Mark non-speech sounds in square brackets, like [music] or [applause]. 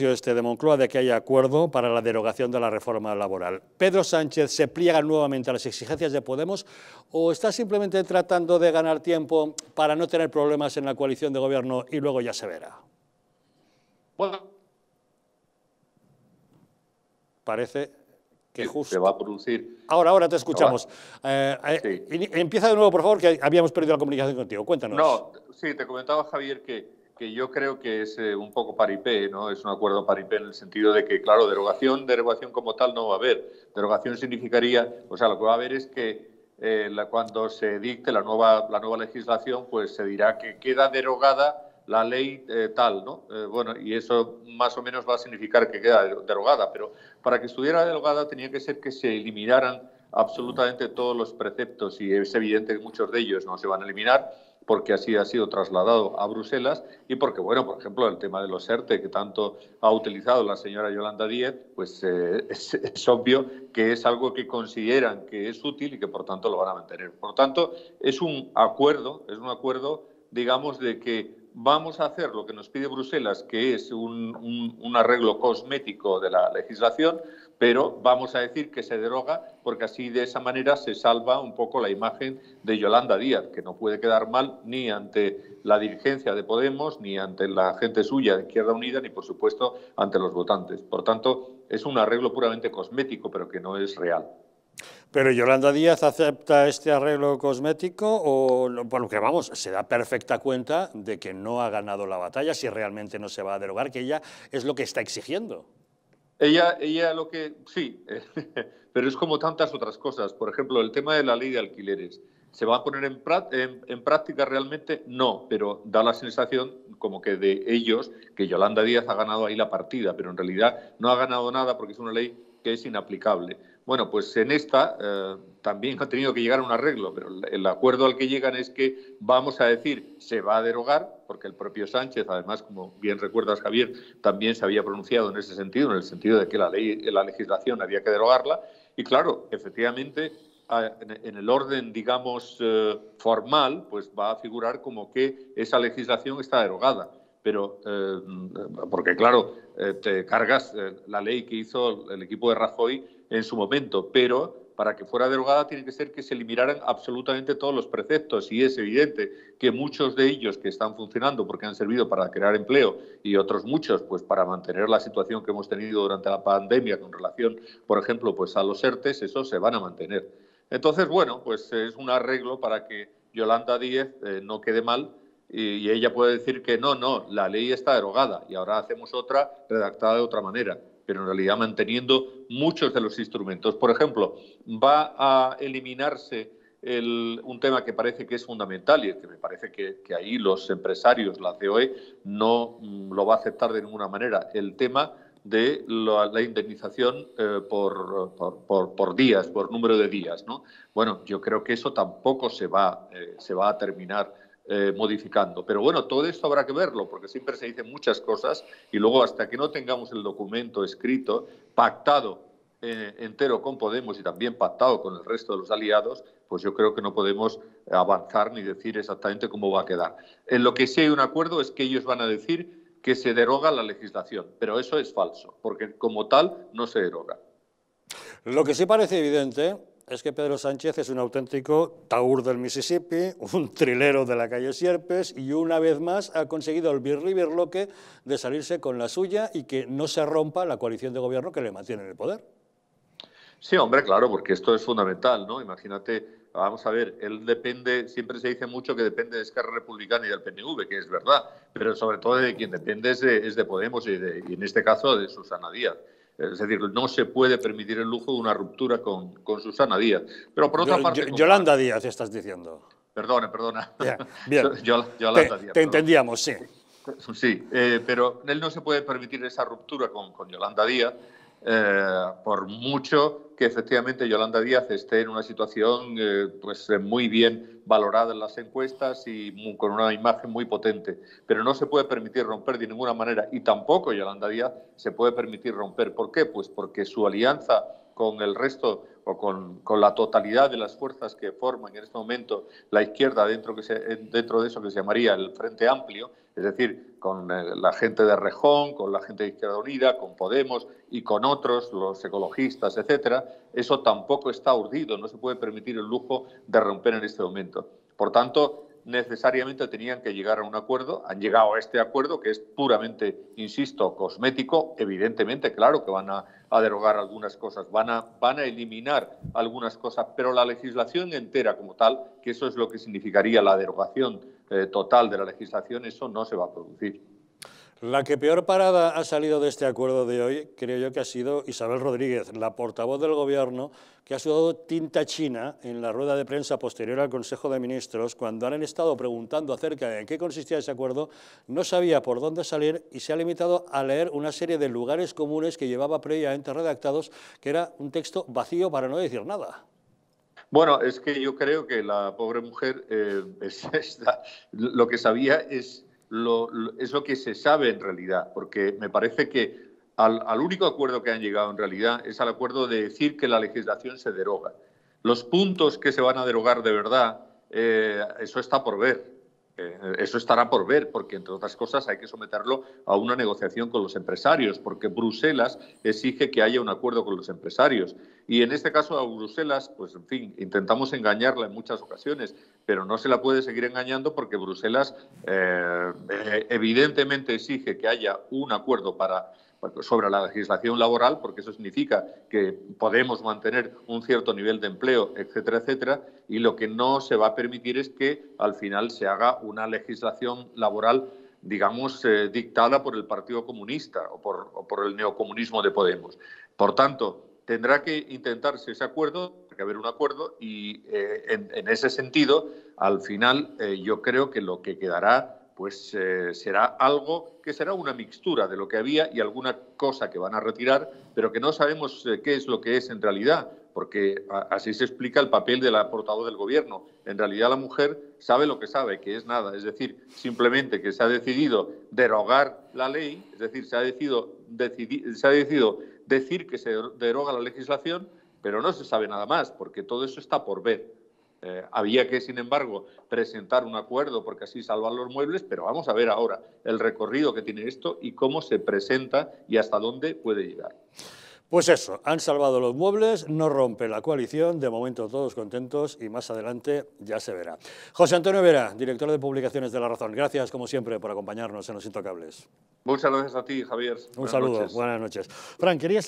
anuncio este de Moncloa de que haya acuerdo para la derogación de la reforma laboral. ¿Pedro Sánchez se pliega nuevamente a las exigencias de Podemos o está simplemente tratando de ganar tiempo para no tener problemas en la coalición de gobierno y luego ya se verá? Bueno, parece que justo... Se va a producir... Ahora, ahora te escuchamos. Eh, eh, empieza de nuevo, por favor, que habíamos perdido la comunicación contigo. Cuéntanos. No, sí, te comentaba, Javier, que que yo creo que es eh, un poco paripé, ¿no? Es un acuerdo paripé en el sentido de que, claro, derogación, derogación como tal no va a haber. Derogación significaría, o sea, lo que va a haber es que eh, la, cuando se dicte la nueva, la nueva legislación, pues se dirá que queda derogada la ley eh, tal, ¿no? bueno, y eso más o menos va a significar que queda derogada, pero para que estuviera derogada tenía que ser que se eliminaran absolutamente todos los preceptos y es evidente que muchos de ellos no se van a eliminar porque así ha sido trasladado a Bruselas y porque, bueno, por ejemplo, el tema de los ERTE que tanto ha utilizado la señora Yolanda Díez, pues eh, [laughs] es, obvio que es algo que consideran que es útil y que por tanto lo van a mantener. Por tanto, es un acuerdo, es un acuerdo, digamos, de que vamos a hacer lo que nos pide Bruselas, que es un arreglo cosmético de la legislación, pero vamos a decir que se deroga porque así de esa manera se salva un poco la imagen de Yolanda Díaz, que no puede quedar mal ni ante la dirigencia de Podemos, ni ante la gente suya de Izquierda Unida, ni por supuesto ante los votantes. Por tanto, es un arreglo puramente cosmético, pero que no es real. Pero Yolanda Díaz acepta este arreglo cosmético o, bueno, que vamos, se da perfecta cuenta de que no ha ganado la batalla si realmente no se va a derogar, que ella es lo que está exigiendo. Ella, ella lo que, sí, [laughs] pero es como tantas otras cosas. Por ejemplo, el tema de la ley de alquileres. ¿Se va a poner en, en, práctica realmente? No, pero da la sensación como que de ellos, que Yolanda Díaz ha ganado ahí la partida, pero en realidad no ha ganado nada porque es una ley que es inaplicable. Bueno, pues en esta eh, también ha tenido que llegar a un arreglo, pero el acuerdo al que llegan es que vamos a decir se va a derogar, porque el propio Sánchez, además, como bien recuerdas Javier, también se había pronunciado en ese sentido, en el sentido de que la ley, la legislación había que derogarla. Y claro, efectivamente, en el orden, digamos, eh, formal, pues va a figurar como que esa legislación está derogada pero eh, porque claro, te cargas la ley que hizo el equipo de Rajoy en su momento, pero para que fuera derogada tiene que ser que se eliminaran absolutamente todos los preceptos y es evidente que muchos de ellos que están funcionando porque han servido para crear empleo y otros muchos pues para mantener la situación que hemos tenido durante la pandemia con relación, por ejemplo, pues a los ERTES, esos se van a mantener. Entonces, bueno, pues es un arreglo para que Yolanda Díez eh, no quede mal y ella puede decir que no, no, la ley está derogada y ahora hacemos otra redactada de otra manera pero en realidad manteniendo muchos de los instrumentos. Por ejemplo, va a eliminarse un tema que parece que es fundamental y que me parece que, ahí los empresarios, la COE, no mm, lo va a aceptar de ninguna manera, el tema de la, indemnización eh, por, por, días, por número de días. ¿no? Bueno, yo creo que eso tampoco se va, eh, se va a terminar eh, modificando. Pero bueno, todo esto habrá que verlo, porque siempre se dicen muchas cosas y luego hasta que no tengamos el documento escrito, pactado eh, entero con Podemos y también pactado con el resto de los aliados, pues yo creo que no podemos avanzar ni decir exactamente cómo va a quedar. En lo que sí hay un acuerdo es que ellos van a decir que se deroga la legislación, pero eso es falso, porque como tal no se deroga. Lo que sí parece evidente es que Pedro Sánchez es un auténtico taur del Mississippi, [laughs] un trilero de la calle Sierpes y una vez más ha conseguido el birri-birloque de salirse con la suya y que no se rompa la coalición de gobierno que le mantiene en el poder. Sí, hombre, claro, porque esto es fundamental, ¿no? Imagínate, vamos a ver, él depende, siempre se dice mucho que depende de Esquerra Republicana y del PNV, que es verdad, pero sobre todo de quien depende es de, Podemos y, y en este caso de Susana Díaz. Es decir, no se puede permitir el lujo de una ruptura con, con Susana Díaz. Pero por otra parte... Yolanda Díaz, estás diciendo. Perdona, perdona. Bien, [laughs] Yolanda Díaz. Te entendíamos, sí. Sí, eh, pero él no se puede permitir esa ruptura con, con Yolanda Díaz eh, por mucho que efectivamente Yolanda Díaz esté en una situación eh, pues, eh, muy bien valorada en las encuestas y con una imagen muy potente. Pero no se puede permitir romper de ninguna manera y tampoco Yolanda Díaz se puede permitir romper. ¿Por qué? Pues porque su alianza con el resto o con, con, la totalidad de las fuerzas que forman en este momento la izquierda dentro, que se, dentro de eso que se llamaría el Frente Amplio, es decir, con eh, la gente de Rejón, con la gente de Izquierda Unida, con Podemos y con otros, los ecologistas, etcétera, eso tampoco está urdido, no se puede permitir el lujo de romper en este momento. Por tanto, necesariamente tenían que llegar a un acuerdo, han llegado a este acuerdo que es puramente, insisto, cosmético, evidentemente, claro que van a, derogar algunas cosas, van a, eliminar algunas cosas, pero la legislación entera como tal, que eso es lo que significaría la derogación eh, total de la legislación, eso no se va a producir. La que peor parada ha salido de este acuerdo de hoy, creo yo que ha sido Isabel Rodríguez, la portavoz del Gobierno, que ha sudado tinta china en la rueda de prensa posterior al Consejo de Ministros, cuando han estado preguntando acerca de en qué consistía ese acuerdo, no sabía por dónde salir y se ha limitado a leer una serie de lugares comunes que llevaba previamente redactados, que era un texto vacío para no decir nada. Bueno, es que yo creo que la pobre mujer eh, [laughs] lo que sabía es es lo que se sabe en realidad, porque me parece que al, único acuerdo que han llegado en realidad es al acuerdo de decir que la legislación se deroga. Los puntos que se van a derogar de verdad, eh, eso está por ver. Eh, eso estará por ver, porque entre otras cosas hay que someterlo a una negociación con los empresarios, porque Bruselas exige que haya un acuerdo con los empresarios. Y en este caso a Bruselas, pues en fin, intentamos engañarla en muchas ocasiones, pero no se la puede seguir engañando porque Bruselas eh, evidentemente exige que haya un acuerdo para sobre la legislación laboral, porque eso significa que podemos mantener un cierto nivel de empleo, etcétera, etcétera, y lo que no se va a permitir es que al final se haga una legislación laboral digamos, eh, dictada por el Partido Comunista o por, por, el neocomunismo de Podemos. Por tanto, tendrá que intentarse ese acuerdo, tiene que haber un acuerdo, y eh, en, ese sentido, al final, eh, yo creo que lo que quedará pues eh, será algo que será una mixtura de lo que había y alguna cosa que van a retirar, pero que no sabemos eh, qué es lo que es en realidad, porque así se explica el papel de la del gobierno. En realidad la mujer sabe lo que sabe, que es nada, es decir, simplemente que se ha decidido derogar la ley, es decir, decidido, se ha decidido decir que se deroga la legislación, pero no se sabe nada más, porque todo eso está por ver. Eh, había que, sin embargo, presentar un acuerdo porque así salvan los muebles, pero vamos a ver ahora el recorrido que tiene esto y cómo se presenta y hasta dónde puede llegar. Pues eso, han salvado los muebles, no rompe la coalición, de momento todos contentos y más adelante ya se verá. José Antonio Vera, director de publicaciones de La Razón, gracias como siempre por acompañarnos en Los Intocables. Muchas gracias a ti, Javier. Un saludo, buenas noches. Fran, querías